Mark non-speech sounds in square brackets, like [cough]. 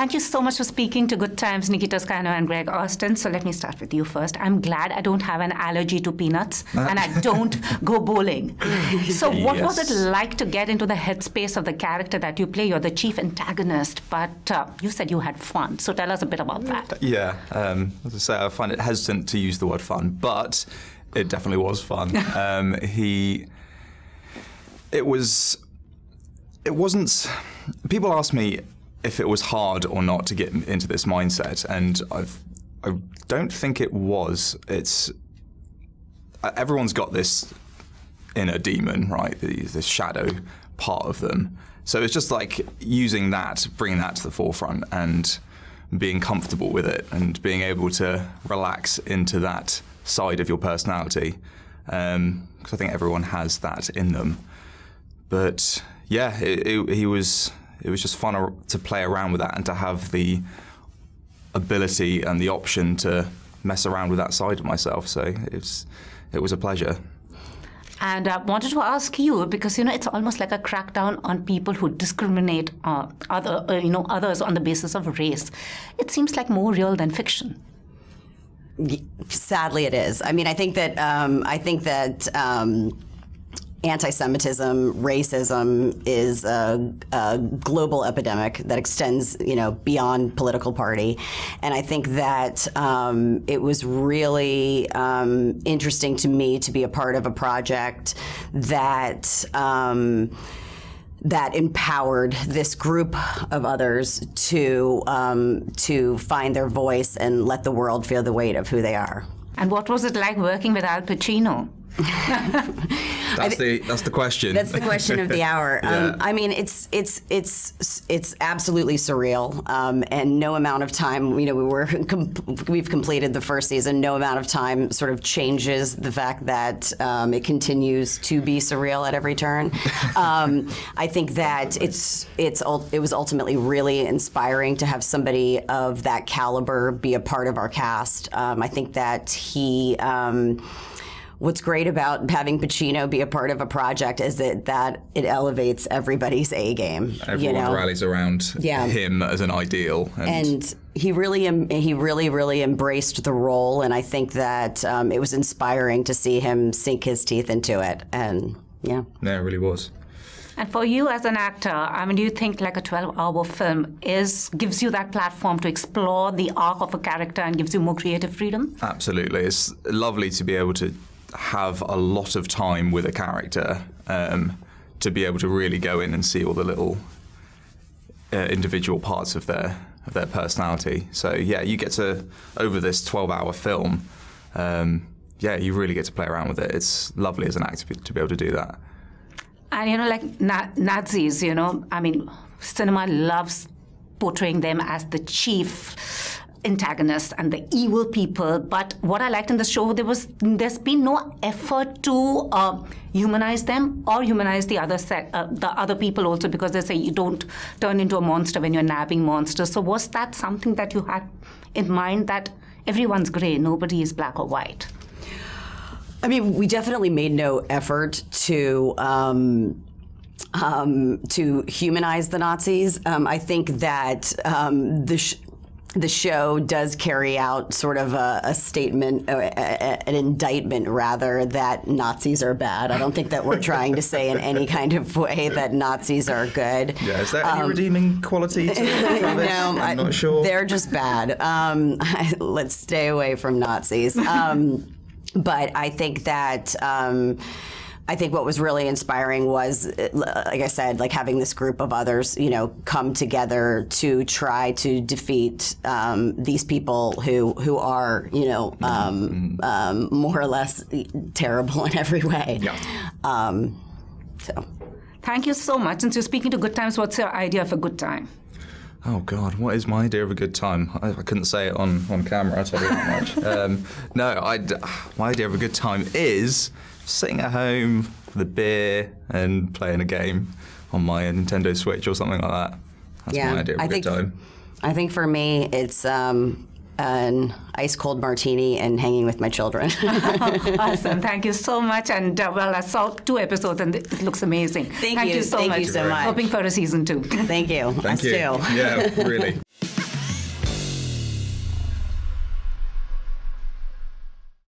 thank you so much for speaking to Good Times, Nikki Toscano and Greg Austin. So let me start with you first. I'm glad I don't have an allergy to peanuts and I [laughs] don't go bowling. So what yes. was it like to get into the headspace of the character that you play? You're the chief antagonist, but uh, you said you had fun. So tell us a bit about that. Yeah, um, as I say, I find it hesitant to use the word fun, but it definitely was fun. [laughs] um, he, it was, it wasn't. People ask me if it was hard or not to get into this mindset, and I've, I don't think it was. It's everyone's got this inner demon, right? The, this shadow part of them. So it's just like using that, bringing that to the forefront, and being comfortable with it, and being able to relax into that side of your personality. Because um, I think everyone has that in them. But yeah, it, it, he was it was just fun to play around with that and to have the ability and the option to mess around with that side of myself. So it's it was a pleasure. And I wanted to ask you because you know it's almost like a crackdown on people who discriminate uh, other uh, you know others on the basis of race. It seems like more real than fiction. Sadly, it is. I mean, I think that um, I think that. Um, anti-Semitism, racism is a, a, global epidemic that extends, you know, beyond political party, and I think that um, it was really um, interesting to me to be a part of a project that. Um, that empowered this group of others to um, to find their voice and let the world feel the weight of who they are. And what was it like working with Al Pacino? [laughs] that's the that's the question. That's the question of the hour. [laughs] yeah. um, I mean, it's it's it's it's absolutely surreal, um, and no amount of time. You know, we were [laughs] com- we've completed the first season. No amount of time sort of changes the fact that um, it continues to be surreal at every turn. [laughs] Um, I think that it's it's it was ultimately really inspiring to have somebody of that caliber be a part of our cast. Um, I think that he um, what's great about having Pacino be a part of a project is that that it elevates everybody's A game. Everyone you know? rallies around yeah. him as an ideal, and, and he really he really really embraced the role, and I think that um, it was inspiring to see him sink his teeth into it, and yeah, yeah, it really was. And for you as an actor, I mean, do you think like a 12-hour film is gives you that platform to explore the arc of a character and gives you more creative freedom? Absolutely, it's lovely to be able to have a lot of time with a character um, to be able to really go in and see all the little uh, individual parts of their of their personality. So yeah, you get to over this twelve hour film. Um, yeah, you really get to play around with it. It's lovely as an actor to be able to do that. And you know, like na- Nazis, you know, I mean, cinema loves portraying them as the chief antagonists and the evil people. But what I liked in the show, there was there's been no effort to uh, humanize them or humanize the other set, uh, the other people also, because they say you don't turn into a monster when you're nabbing monsters. So was that something that you had in mind that everyone's gray, nobody is black or white? I mean, we definitely made no effort to. Um, um, to humanize the Nazis. Um, I think that um, the the show does carry out sort of a, a statement, a, a, an indictment rather, that Nazis are bad. I don't think that we're trying to say in any kind of way that Nazis are good. Yeah, is any um, redeeming quality to [laughs] no, I'm not sure. They're just bad. Um, [laughs] let's stay away from Nazis. Um, but I think that um, I think what was really inspiring was, like I said, like having this group of others, you know, come together to try to defeat um, these people who who are, you know, um, mm-hmm. um, more or less terrible [laughs] in every way. Yeah. Um, so. Thank you so much. Since you're speaking to Good Times, what's your idea of a good time? Oh God, what is my idea of a good time? I, I couldn't say it on, on camera. I'll tell you that much. [laughs] um, no, I, my idea of a good time is sitting at home with a beer and playing a game on my Nintendo Switch or something like that. That's yeah, my idea of a I good think, time. I think for me, it's um, an ice cold martini and hanging with my children. [laughs] awesome. Thank you so much. And uh, well, I saw two episodes and it looks amazing. Thank, Thank you. you. so Thank much. you so much. Hoping for a season two. Thank you. Thank Us you. too. Yeah, really. [laughs]